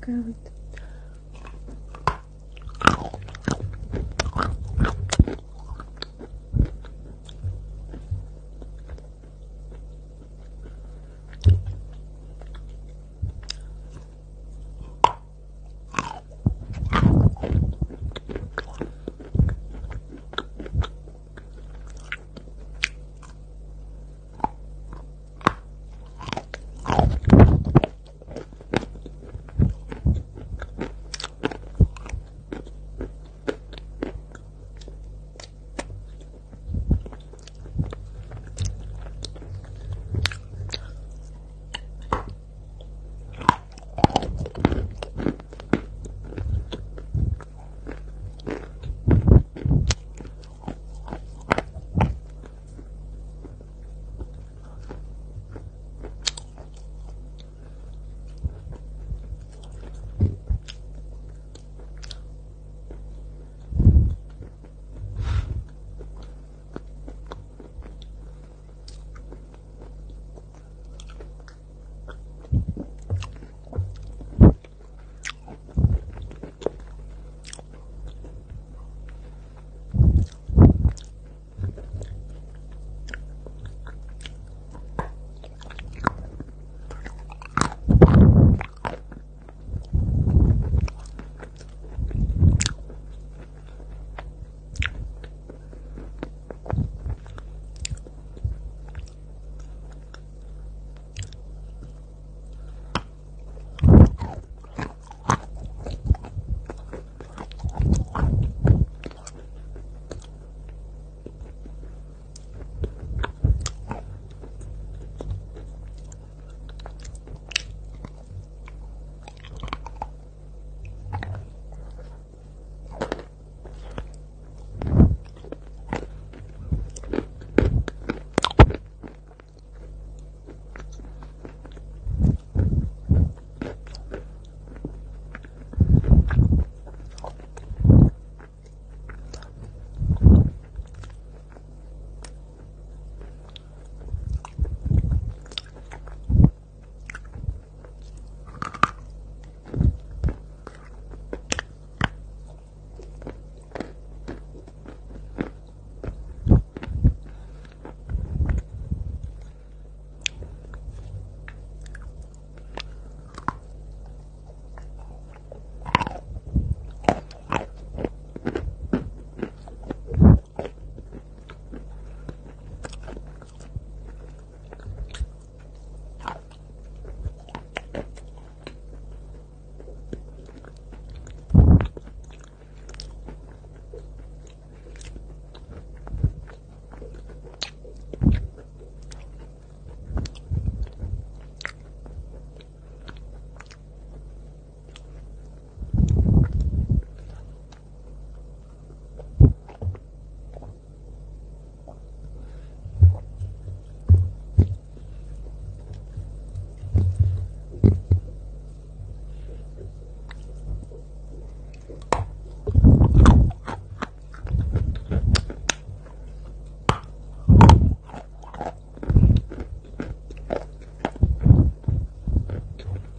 такая вот killed.